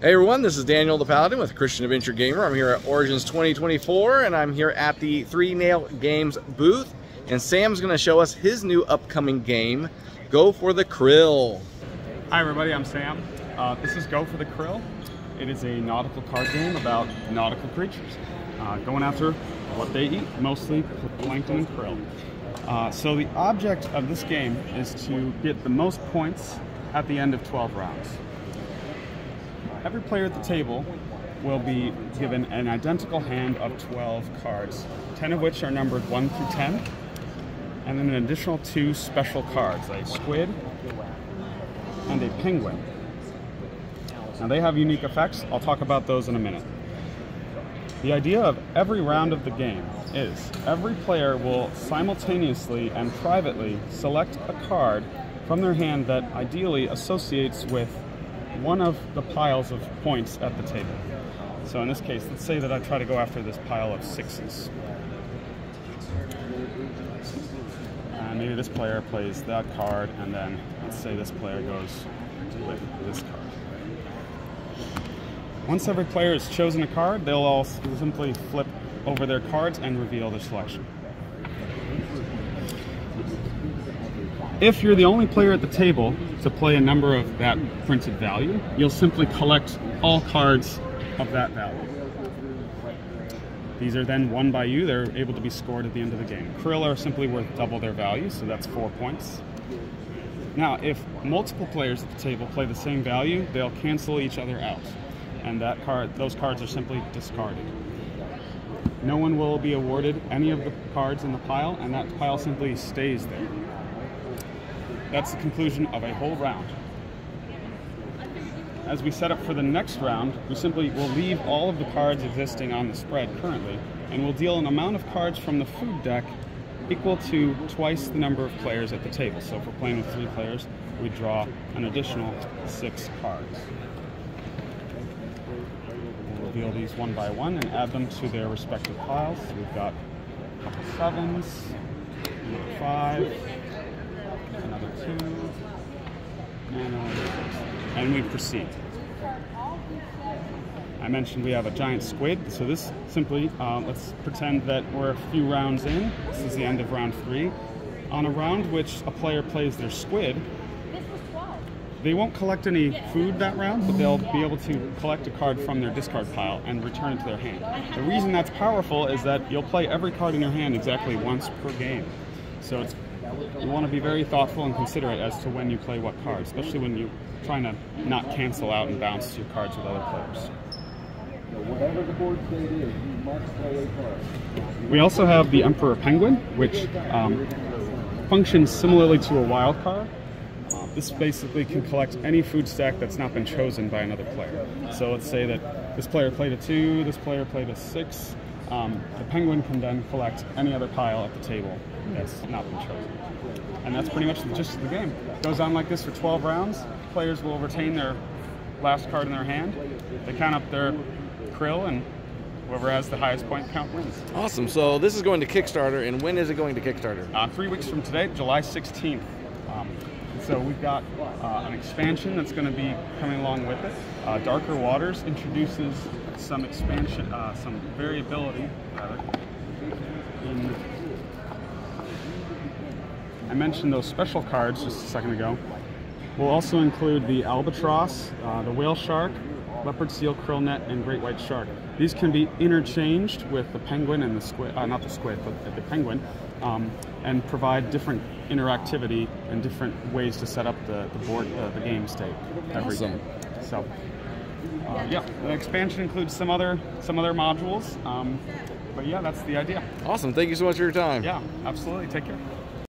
Hey everyone, this is Daniel the Paladin with Christian Adventure Gamer. I'm here at Origins 2024 and I'm here at the Three Nail Games booth and Sam's going to show us his new upcoming game, Go for the Krill. Hi everybody, I'm Sam. Uh, this is Go for the Krill. It is a nautical card game about nautical creatures, uh, going after what they eat, mostly plankton and krill. Uh, so the object of this game is to get the most points at the end of 12 rounds. Every player at the table will be given an identical hand of 12 cards, 10 of which are numbered 1 through 10, and then an additional two special cards, a squid and a penguin. Now they have unique effects, I'll talk about those in a minute. The idea of every round of the game is every player will simultaneously and privately select a card from their hand that ideally associates with one of the piles of points at the table. So in this case, let's say that I try to go after this pile of sixes. And maybe this player plays that card, and then let's say this player goes with this card. Once every player has chosen a card, they'll all simply flip over their cards and reveal their selection. If you're the only player at the table to play a number of that printed value, you'll simply collect all cards of that value. These are then won by you. They're able to be scored at the end of the game. Krill are simply worth double their value, so that's four points. Now, if multiple players at the table play the same value, they'll cancel each other out, and that card, those cards are simply discarded. No one will be awarded any of the cards in the pile, and that pile simply stays there. That's the conclusion of a whole round. As we set up for the next round, we simply will leave all of the cards existing on the spread currently, and we'll deal an amount of cards from the food deck equal to twice the number of players at the table. So if we're playing with three players, we draw an additional six cards. Reveal these one by one and add them to their respective piles. So we've got a couple sevens, five, another two, and. And we proceed. I mentioned we have a giant squid, so this simply, uh, let's pretend that we're a few rounds in. This is the end of round three. On a round which a player plays their squid, they won't collect any food that round, but they'll be able to collect a card from their discard pile and return it to their hand. The reason that's powerful is that you'll play every card in your hand exactly once per game. So it's you want to be very thoughtful and considerate as to when you play what card, especially when you're trying to not cancel out and bounce your cards with other players. We also have the Emperor Penguin, which um, functions similarly to a wild card. This basically can collect any food stack that's not been chosen by another player. So let's say that this player played a two, this player played a six. Um, the penguin can then collect any other pile at the table that's not been chosen. And that's pretty much the gist of the game. It goes on like this for 12 rounds. Players will retain their last card in their hand. They count up their krill, and whoever has the highest point count wins. Awesome. So this is going to Kickstarter and when is it going to Kickstarter? Uh, three weeks from today, July 16th. Um, so we've got uh, an expansion that's going to be coming along with it. Uh, Darker Waters introduces some expansion, uh, some variability, in I mentioned those special cards just a second ago. We'll also include the albatross, uh, the whale shark, leopard seal, krill net, and great white shark. These can be interchanged with the penguin and the squid, uh, not the squid, but the penguin, um, and provide different interactivity and different ways to set up the, the board, uh, the game state every Awesome. game. So, uh, yeah, the expansion includes some other some other modules, um, but yeah, that's the idea. Awesome. Thank you so much for your time. Yeah, absolutely. Take care.